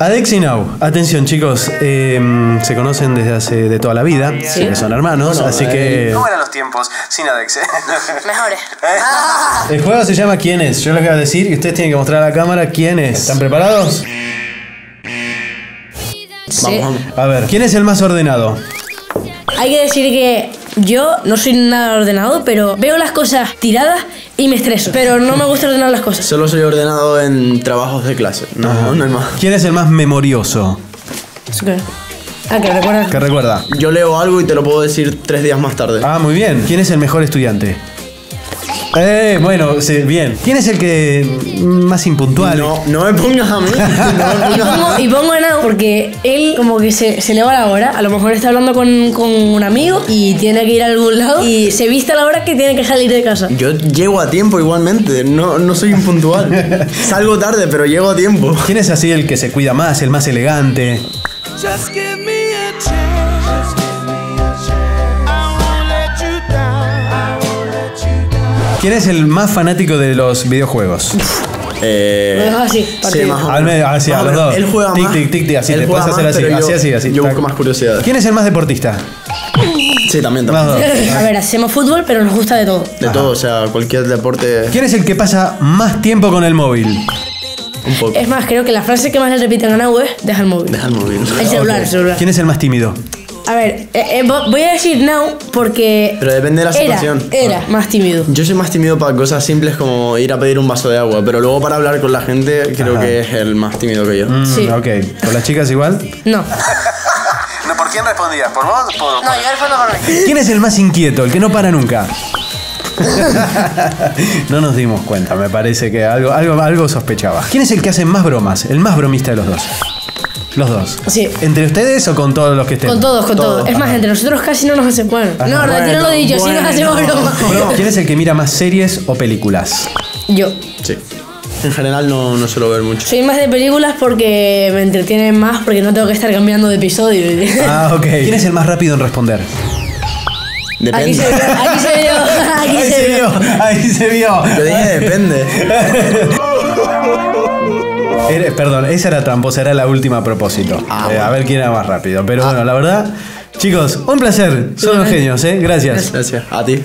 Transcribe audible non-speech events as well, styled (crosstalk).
Adex y Now. Atención, chicos. eh, se conocen desde hace de toda la vida. Sí. que son hermanos, así que. ¿Cómo eran los tiempos sin Adex? eh? (laughs) Mejores. (laughs) El juego se llama ¿Quién es? Yo les voy a decir y ustedes tienen que mostrar a la cámara quién es. ¿Están preparados? Sí. A ver, ¿quién es el más ordenado? Hay que decir que yo no soy nada ordenado, pero veo las cosas tiradas y me estreso. Pero no me gusta ordenar las cosas. Solo soy ordenado en trabajos de clase. No, no hay más. ¿Quién es el más memorioso? Que- Ah, que recuerda. ¿Qué recuerda? Yo leo algo y te lo puedo decir tres días más tarde. Ah, muy bien. ¿Quién es el mejor estudiante? Eh, bueno, sí, bien. ¿Quién es el que más impuntual? No, no me pongas a mí. No (laughs) me Y pongas a mí. pongo, y pongo a Nao porque él como que se, se le va la hora. A lo mejor está hablando con, con un amigo y tiene que ir a algún lado y se viste a la hora que tiene que salir de casa. Yo llego a tiempo igualmente. No, no soy impuntual. (laughs) Salgo tarde, pero llego a tiempo. ¿Quién es así el que se cuida más, el más elegante? Just give me a chance. ¿Quién es el más fanático de los videojuegos? Eh, Lo dejo así, sí, partido. más o Al medio, menos. así, a los dos. Él juega Tic, más. tic, tic, tic, así, Él te juega puedes hacer más, así, pero así, yo- así, así. Yo Tac. busco más curiosidad. ¿Quién es el más deportista? Sí, también, Los también. dos. A ver, hacemos fútbol, pero nos gusta de todo. De todo, o sea, cualquier deporte. ¿Quién es el que pasa más tiempo con el móvil? Un poco. Es más, creo que la frase que más le repiten a Nau es deja el móvil. Deja el móvil. El celular, el celular. ¿Quién es el más tímido? A ver, eh, eh, vo- voy a decir Nau porque. Pero depende de la era, situación. Era más tímido. Yo soy más tímido para cosas simples como ir a pedir un vaso de agua, pero luego para hablar con la gente creo Ajá. que es el más tímido que yo. Mm, Sí. Ok. ¿Con las chicas igual? No. (laughs) No, ¿Por quién respondías? ¿Por vos o por.? No, yo respondo por mí. ¿Quién es el más inquieto, el que no para nunca? (laughs) no nos dimos cuenta, me parece que algo, algo, algo sospechaba. ¿Quién es el que hace más bromas? El más bromista de los dos. Los dos. Sí. ¿Entre ustedes o con todos los que estén? Con todos, con todos. Es más, entre nosotros casi no nos hacemos. Bueno, no, Ajá. retiro lo dicho, sí bueno. nos hacemos broma. Bro, ¿Quién es el que mira más series o películas? Yo. Sí. En general no, no suelo ver mucho. Soy más de películas porque me entretienen más porque no tengo que estar cambiando de episodio. Ah, ok. (laughs) ¿Quién es el más rápido en responder? Aquí se Depende. vio, aquí se vio, (laughs) aquí Ahí se se vio. vio, ahí se vio. Yo dije depende. (laughs) Era- perdón, esa era tramposa, era la última a propósito. Eh, a ver quién era más rápido. Pero bueno, la verdad, chicos, un placer. Son unos genios, ¿eh? Gracias. Gracias. A ti.